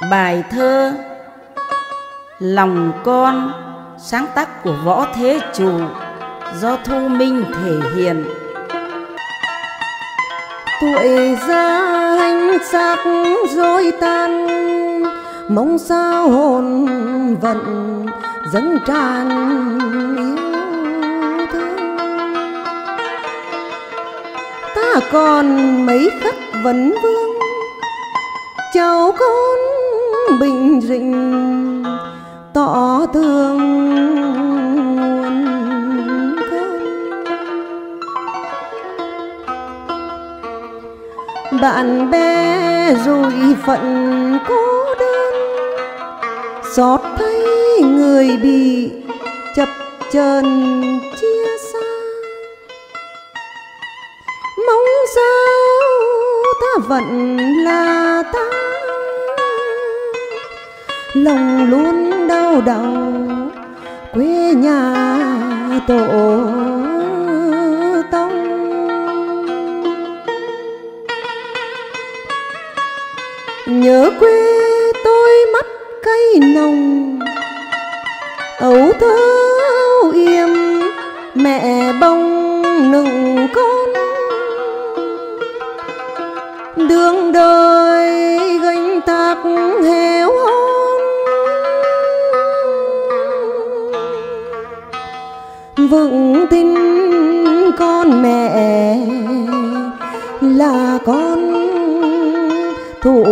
Bài thơ Lòng con, sáng tác của Võ Thế Chủ do Thu Minh thể hiện. Tuổi già hành sắc rồi tan, Mong sao hồn vận dâng tràn yêu thương Ta còn mấy khắc vấn vương Cháu con bình rịnh, tỏ thương nguồn cơn bạn bè rủi phận cô đơn xót thấy người bị chập chờn chia xa. Mong sao ta vẫn là ta? Lòng luôn đau đầu quê nhà tổ tông. Nhớ quê tôi mắt cay nồng, ấu thơ âu yếm, mẹ bông nựng con. Đường đời gánh tạc heo vững tin con mẹ là con thủ